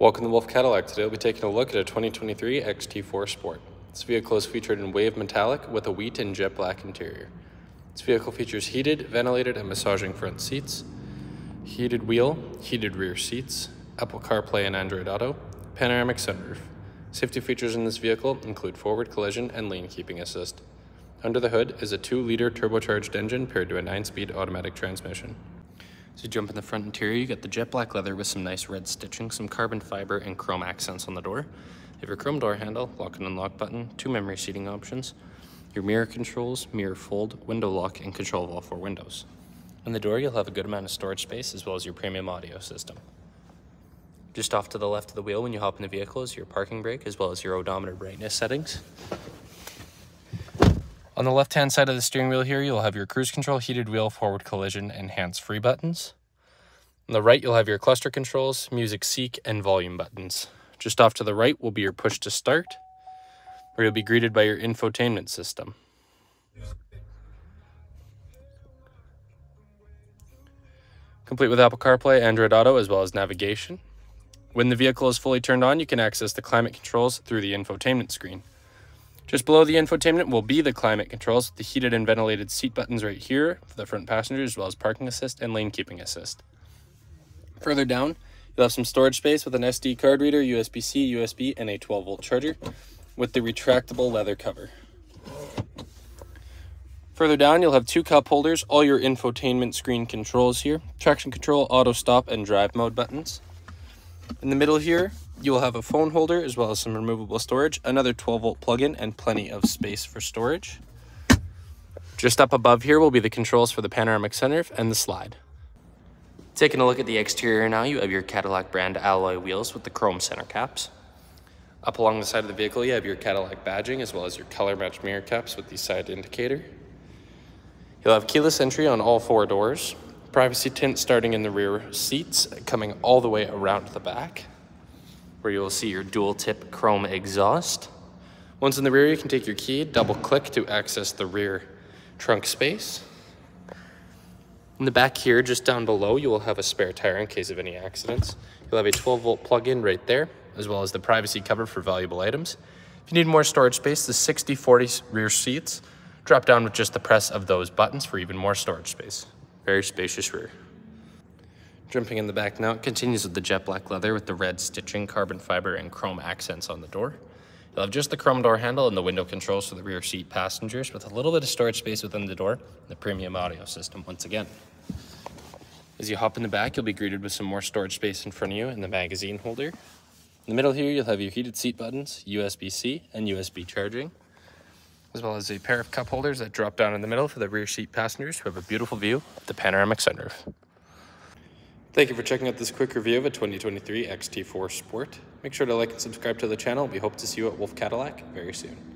Welcome to Wolfe Cadillac. Today we'll be taking a look at a 2023 XT4 Sport. This vehicle is featured in wave metallic with a wheat and jet black interior. This vehicle features heated, ventilated, and massaging front seats, heated wheel, heated rear seats, Apple CarPlay and Android Auto, panoramic sunroof. Safety features in this vehicle include forward collision and lane keeping assist. Under the hood is a 2-liter turbocharged engine paired to a 9-speed automatic transmission. As you jump in the front interior, you get the jet black leather with some nice red stitching, some carbon fiber, and chrome accents on the door. You have your chrome door handle, lock and unlock button, two memory seating options, your mirror controls, mirror fold, window lock, and control of all four windows. On the door, you'll have a good amount of storage space as well as your premium audio system. Just off to the left of the wheel when you hop in the vehicle is your parking brake as well as your odometer brightness settings. On the left-hand side of the steering wheel here, you'll have your cruise control, heated wheel, forward collision, and hands-free buttons. On the right, you'll have your cluster controls, music seek, and volume buttons. Just off to the right will be your push to start, where you'll be greeted by your infotainment system. Complete with Apple CarPlay, Android Auto, as well as navigation. When the vehicle is fully turned on, you can access the climate controls through the infotainment screen. Just below the infotainment will be the climate controls, the heated and ventilated seat buttons right here for the front passengers, as well as parking assist and lane keeping assist. Further down, you'll have some storage space with an SD card reader, USB-C, USB, and a 12-volt charger with the retractable leather cover. Further down, you'll have two cup holders, all your infotainment screen controls here, traction control, auto stop, and drive mode buttons. In the middle here, you will have a phone holder as well as some removable storage, another 12 volt plug-in, and plenty of space for storage. Just up above here will be the controls for the panoramic sunroof and the slide. Taking a look at the exterior now, you have your Cadillac brand alloy wheels with the chrome center caps. Up along the side of the vehicle, you have your Cadillac badging as well as your color matched mirror caps with the side indicator. You'll have keyless entry on all four doors, privacy tint starting in the rear seats, coming all the way around the back where you will see your dual tip chrome exhaust. Once in the rear, you can take your key, double click to access the rear trunk space. In the back here, just down below, you will have a spare tire in case of any accidents. You'll have a 12 volt plug-in right there, as well as the privacy cover for valuable items. If you need more storage space, the 60-40 rear seats drop down with just the press of those buttons for even more storage space. Very spacious rear. Jumping in the back now, it continues with the jet black leather with the red stitching, carbon fiber, and chrome accents on the door. You'll have just the chrome door handle and the window controls for the rear seat passengers with a little bit of storage space within the door, and the premium audio system once again. As you hop in the back, you'll be greeted with some more storage space in front of you and the magazine holder. In the middle here, you'll have your heated seat buttons, USB-C, and USB charging, as well as a pair of cup holders that drop down in the middle for the rear seat passengers who have a beautiful view of the panoramic sunroof. Thank you for checking out this quick review of a 2023 XT4 Sport. Make sure to like and subscribe to the channel. We hope to see you at Wolfe Cadillac very soon.